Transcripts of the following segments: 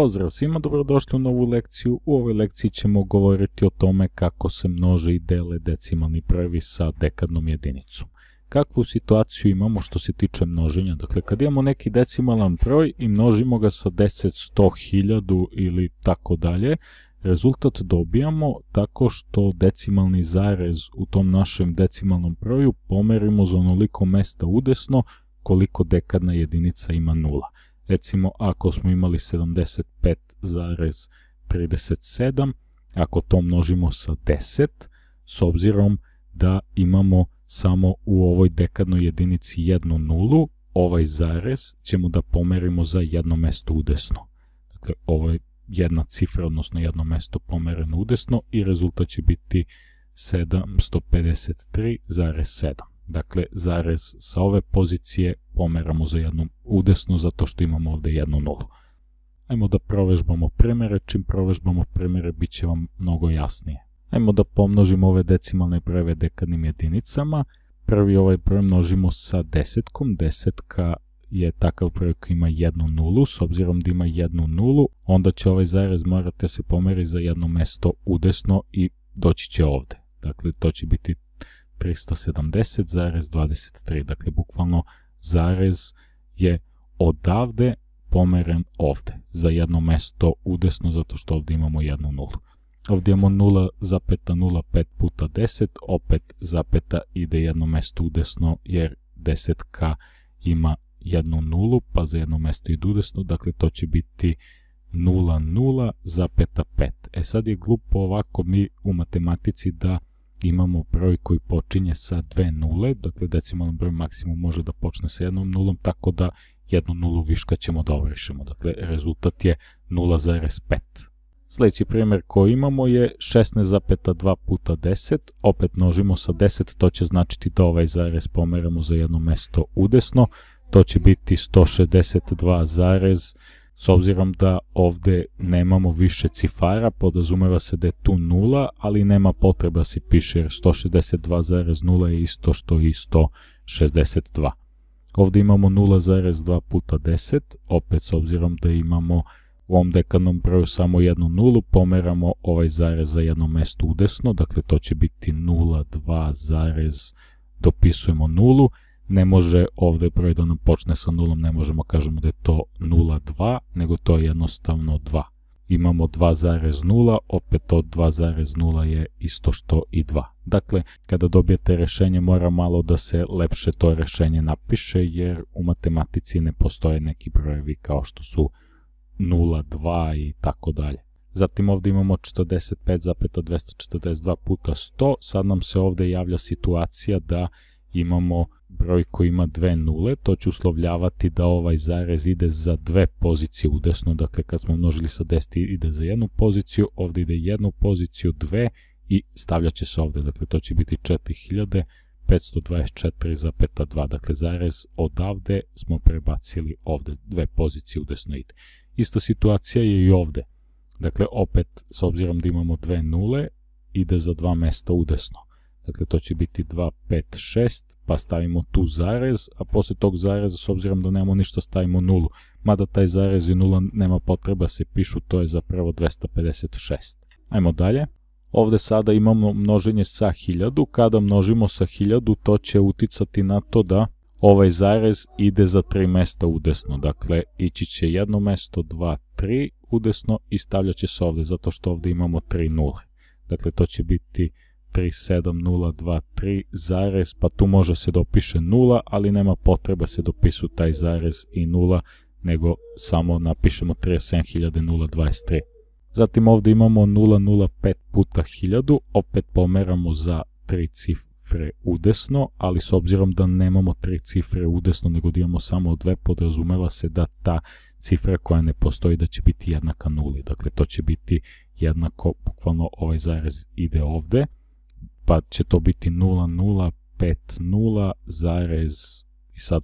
Pozdrav svima, dobrodošli u novu lekciju. U ovoj lekciji ćemo govoriti o tome kako se množe i dele decimalni brojevi sa dekadnom jedinicom. Kakvu situaciju imamo što se tiče množenja? Dakle, kad imamo neki decimalan broj i množimo ga sa 10, 100, 1000 ili tako dalje, rezultat dobijamo tako što decimalni zarez u tom našem decimalnom broju pomerimo za onoliko mesta udesno koliko dekadna jedinica ima nula. Recimo, ako smo imali 75,37, ako to množimo sa 10, s obzirom da imamo samo u ovoj dekadnoj jedinici jednu nulu, ovaj zarez ćemo da pomerimo za jedno mesto udesno. Dakle, ovo je jedna cifra, odnosno jedno mesto pomereno udesno i rezultat će biti 753,7. Dakle, zarez sa ove pozicije pomeramo za jednu udesnu zato što imamo ovde jednu nulu. Ajmo da provežbamo primere, čim provežbamo primere bit će vam mnogo jasnije. Ajmo da pomnožimo ove decimalne brojeve dekadnim jedinicama. Prvi ovaj broj množimo sa desetkom, desetka je takav broj koji ima jednu nulu, s obzirom da ima jednu nulu, onda će ovaj zarez morati da se pomeri za jedno mesto udesno i doći će ovde. Dakle, to će biti 370,23, dakle, bukvalno zarez je odavde pomeren ovde, za jedno mesto udesno, zato što ovde imamo jednu nulu. Ovde imamo 0,05 puta 10, opet zapeta ide jedno mesto udesno, jer 10k ima jednu nulu, pa za jedno mesto ide udesno, dakle to će biti 0,0,5. E sad je glupo ovako mi u matematici da imamo broj koji počinje sa dve nule, dakle decimalni broj maksimum može da počne sa jednom nulom, tako da jednu nulu viška ćemo da obrišemo. Dakle, rezultat je 0,5. Sljedeći primjer koji imamo je 16,2 puta 10, opet množimo sa 10, to će značiti da ovaj zarez pomeramo za jedno mesto udesno, to će biti 162, S obzirom da ovde nemamo više cifara, podrazumeva se da je tu nula, ali nema potreba da se piše jer 162,0 je isto što i 162. Ovde imamo 0,2 puta 10, opet s obzirom da imamo u ovom dekadnom broju samo jednu nulu, pomeramo ovaj zarez za jedno mesto udesno, dakle to će biti 0,2 zarez, dopisujemo nulu, ne može ovde broj da nam počne sa nulom, ne možemo kažemo da je to 0,2, nego to je jednostavno 2. Imamo 2,0, opet to 2,0 je isto što i 2. Dakle, kada dobijete rešenje, mora malo da se lepše to rešenje napiše, jer u matematici ne postoje neki brojevi kao što su 0, 2 i tako dalje. Zatim ovde imamo 45,242 puta 100, sad nam se ovde javlja situacija da imamo broj koji ima dve nule, to će uslovljavati da ovaj zarez ide za dve pozicije udesno, dakle kad smo množili sa 10 ide za jednu poziciju, ovde ide jednu poziciju, dve i stavljat će se ovde, dakle to će biti 4524,2, dakle zarez odavde smo prebacili ovde, dve pozicije udesno ide. Ista situacija je i ovde, dakle opet s obzirom da imamo dve nule, ide za dva mesta udesno. Dakle, to će biti 2, 5, 6, pa stavimo tu zarez, a posle tog zareza, s obzirom da nemamo ništa, stavimo nulu. Mada taj zarez i nula nema potreba se pišu, to je zapravo 256. Ajmo dalje. Ovde sada imamo množenje sa 1000. Kada množimo sa 1000, to će uticati na to da ovaj zarez ide za tri mesta udesno. Dakle, ići će jedno mesto, 2, 3 udesno i stavljat će se ovde, zato što ovde imamo 3 nule. Dakle, to će biti 37023 zarez, pa tu može se dopiše nula, ali nema potreba se dopisu taj zarez i nula, nego samo napišemo 37023. Zatim ovde imamo 005 puta 1000, opet pomeramo za tri cifre udesno, ali s obzirom da nemamo tri cifre udesno, nego da imamo samo dve, podrazumeva se da ta cifra koja ne postoji da će biti jednaka nuli. Dakle, to će biti jednako, bukvalno ovaj zarez ide ovde, pa će to biti 0050 zarez i sad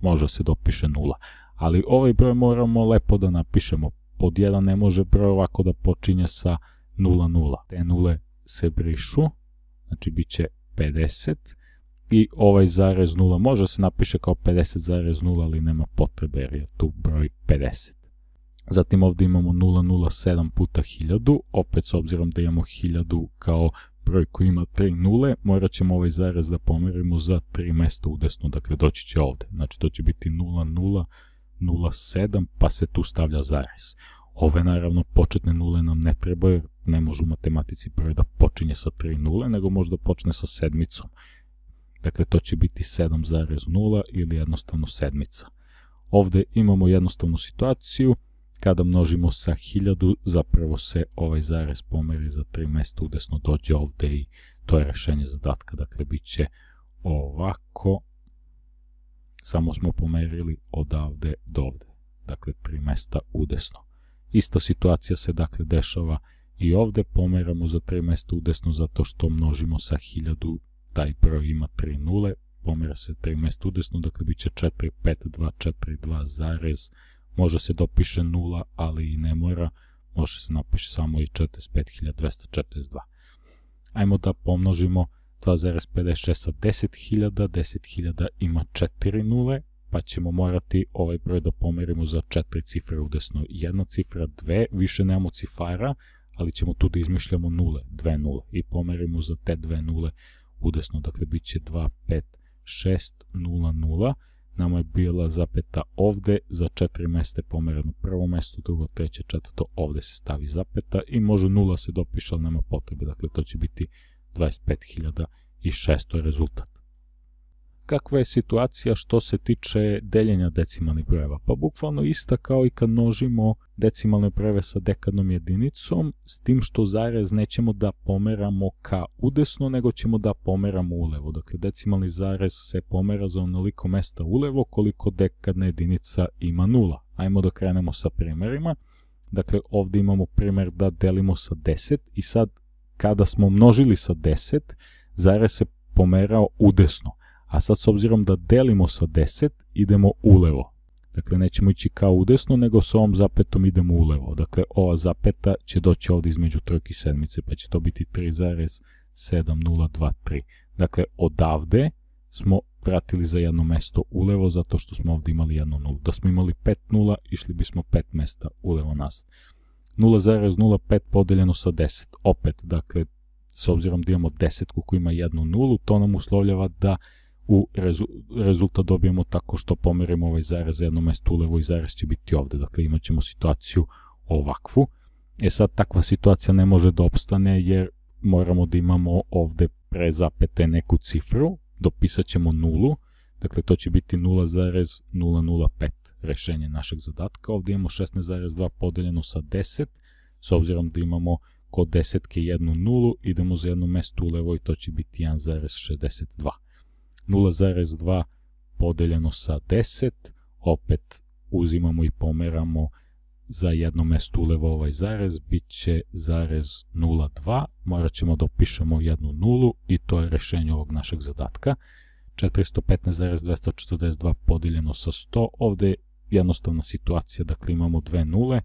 može se dopiše nula. Ali ovaj broj moramo lepo da napišemo. Pod 1 ne može broj ovako da počinje sa 00. Te nule se brišu, znači bit će 50 i ovaj zarez 0 može se napiše kao 50,0, ali nema potrebe jer je tu broj 50. Zatim ovdje imamo 007 puta 1000, opet s obzirom da imamo 1000 kao broj koji ima 3 nule, morat ćemo ovaj zarez da pomerimo za 3 mesta udesno, dakle doći će ovdje. Znači to će biti 0007, pa se tu stavlja zarez. Ove naravno početne nule nam ne trebaju, ne može u matematici broj da počinje sa 3 nule, nego može da počne sa sedmicom. Dakle, to će biti 7,0 ili jednostavno sedmica. Ovdje imamo jednostavnu situaciju, kada množimo sa 1000, zapravo se ovaj zarez pomeri za 3 mjesta udesno dođe ovdje i to je rešenje zadatka. Dakle, bit će ovako, samo smo pomerili odavde do ovde. Dakle, 3 mjesta udesno. Ista situacija se dakle dešava i ovdje pomeramo za 3 mjesta udesno zato što množimo sa 1000, taj broj ima 3 nule, pomera se 3 mjesta udesno, dakle bit će 4, 5, 2, 4, 2, zarez, može se dopiše nula, ali i ne mora, može se napiše samo i 45.242. Ajmo da pomnožimo. 2,56 sa 10.000, 10.000 ima 4 nule, pa ćemo morati ovaj broj da pomerimo za 4 cifre udesno. Jedna cifra, dve, više nemamo cifara, ali ćemo tu da izmišljamo nule, dve nule i pomerimo za te dve nule udesno, dakle bit će 2, 5, 6, 0, 0, nama je bila zapeta ovde, za četiri mesta je pomerano prvo mesto, drugo, treće, četvrto, ovde se stavi zapeta i može nula se dopiše, ali nema potrebe, dakle to će biti 25.600 rezultat kakva je situacija što se tiče deljenja decimalnih brojeva? Pa bukvalno ista kao i kad množimo decimalne brojeve sa dekadnom jedinicom, s tim što zarez nećemo da pomeramo ka udesno, nego ćemo da pomeramo ulevo. Dakle, decimalni zarez se pomera za onoliko mesta ulevo koliko dekadna jedinica ima nula. Ajmo da krenemo sa primjerima. Dakle, ovdje imamo primjer da delimo sa 10 i sad kada smo množili sa 10, zarez se pomerao udesno a sad s obzirom da delimo sa 10, idemo ulevo. Dakle, nećemo ići kao udesno, nego s ovom zapetom idemo ulevo. Dakle, ova zapeta će doći ovdje između trojke i sedmice, pa će to biti 3,7023. Dakle, odavde smo vratili za jedno mesto ulevo, zato što smo ovdje imali jednu nulu. Da smo imali 5 nula, išli bismo 5 mesta ulevo nazad. 0,05 podeljeno sa 10. Opet, dakle, s obzirom da imamo desetku koja ima jednu nulu, to nam uslovljava da u rezultat dobijemo tako što pomerimo ovaj zarez za jedno mesto ulevo i zarez će biti ovdje. Dakle, imat ćemo situaciju ovakvu. E sad, takva situacija ne može da opstane jer moramo da imamo ovdje pre zapete neku cifru, dopisat ćemo nulu, dakle to će biti 0,005 rešenje našeg zadatka. Ovdje imamo 16,2 podeljeno sa 10, s obzirom da imamo kod desetke jednu nulu, idemo za jedno mesto ulevo i to će biti 1,62. 0,2 podeljeno sa 10, opet uzimamo i pomeramo za jedno mesto ulevo ovaj zarez, bit će zarez 0,2, morat ćemo da opišemo jednu nulu i to je rešenje ovog našeg zadatka. 415,242 podeljeno sa 100, ovdje je jednostavna situacija, dakle imamo dve nule,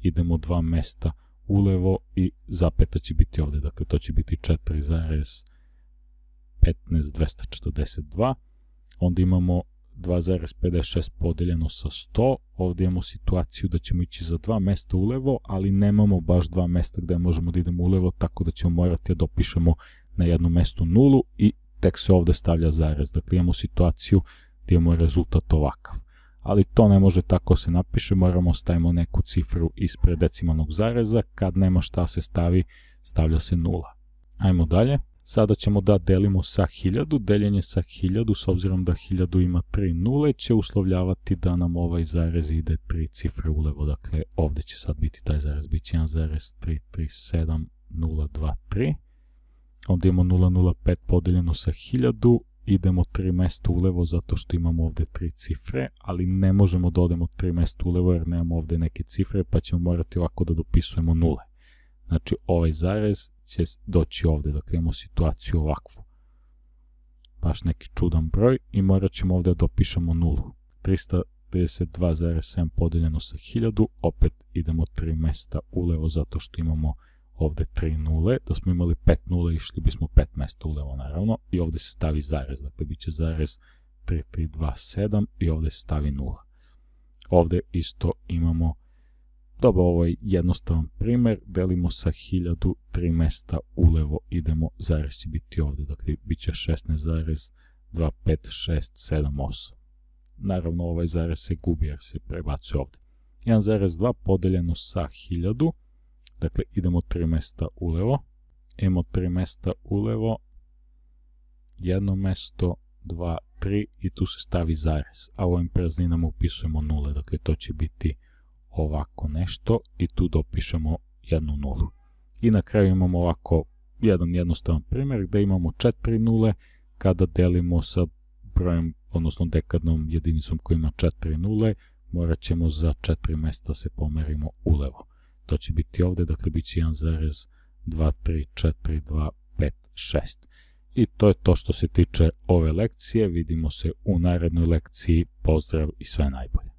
idemo dva mesta ulevo i zapeta će biti ovdje, dakle to će biti 4,2 15242, onda imamo 2,56 podeljeno sa 100, ovdje imamo situaciju da ćemo ići za dva mesta ulevo, ali nemamo baš dva mesta gdje možemo da idemo ulevo, tako da ćemo morati da dopišemo na jedno mesto nulu i tek se ovdje stavlja zarez. Dakle, imamo situaciju gdje imamo rezultat ovakav. Ali to ne može tako se napiše, moramo stavimo neku cifru ispred decimalnog zareza, kad nema šta se stavi, stavlja se nula. Ajmo dalje. Sada ćemo da delimo sa 1000, deljenje sa 1000 s obzirom da 1000 ima 3 nule će uslovljavati da nam ovaj zarez ide 3 cifre ulevo, dakle ovdje će sad biti taj zarez, bit će 1,337023. Ovdje imamo 005 podeljeno sa 1000, idemo 3 mesta ulevo zato što imamo ovdje 3 cifre, ali ne možemo da odemo 3 mesta ulevo jer nemamo ovdje neke cifre pa ćemo morati ovako da dopisujemo nule. Znači ovaj zarez će doći ovdje, dakle imamo situaciju ovakvu. Baš neki čudan broj i morat ćemo ovdje da dopišemo nulu. 332,7 podeljeno sa 1000, opet idemo 3 mesta ulevo zato što imamo ovdje 3 nule, da smo imali 5 nule išli bismo 5 mesta ulevo naravno i ovdje se stavi zarez, dakle bit će zarez 3327 i ovdje se stavi nula. Ovdje isto imamo Dobro, ovo je jednostavan primjer, delimo sa 1000 tri mesta ulevo, idemo, zarez će biti ovdje, dakle bit će 16,2567,8. Naravno ovaj zarez se gubi jer se prebacuje ovdje. 1,2 podeljeno sa 1000, dakle idemo tri mesta ulevo, imamo tri mesta ulevo, jedno mesto, 2, 3 i tu se stavi zarez, a ovim prazninama upisujemo nule, dakle to će biti ovako nešto i tu dopišemo jednu nulu. I na kraju imamo ovako jedan jednostavan primjer gdje imamo četiri nule kada delimo sa brojem, odnosno dekadnom jedinicom koja ima četiri nule, morat ćemo za četiri mesta se pomerimo ulevo. To će biti ovdje, dakle bit će 1,23425 I to je to što se tiče ove lekcije. Vidimo se u narednoj lekciji. Pozdrav i sve najbolje.